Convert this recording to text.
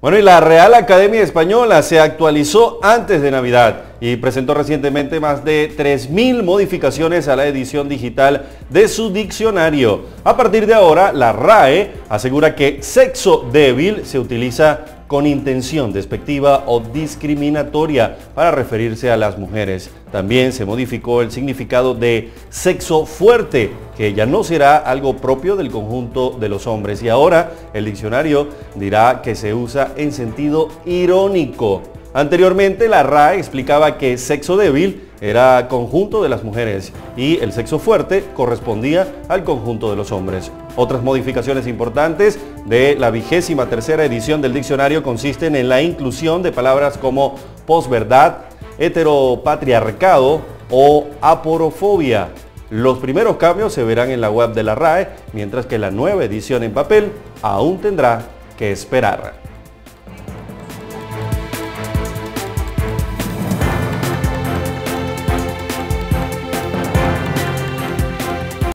Bueno, y la Real Academia Española se actualizó antes de Navidad y presentó recientemente más de 3.000 modificaciones a la edición digital de su diccionario. A partir de ahora, la RAE asegura que sexo débil se utiliza con intención despectiva o discriminatoria para referirse a las mujeres. También se modificó el significado de sexo fuerte, que ya no será algo propio del conjunto de los hombres. Y ahora el diccionario dirá que se usa en sentido irónico. Anteriormente la RAE explicaba que sexo débil era conjunto de las mujeres y el sexo fuerte correspondía al conjunto de los hombres. Otras modificaciones importantes de la vigésima tercera edición del diccionario consisten en la inclusión de palabras como posverdad, heteropatriarcado o aporofobia. Los primeros cambios se verán en la web de la RAE, mientras que la nueva edición en papel aún tendrá que esperar.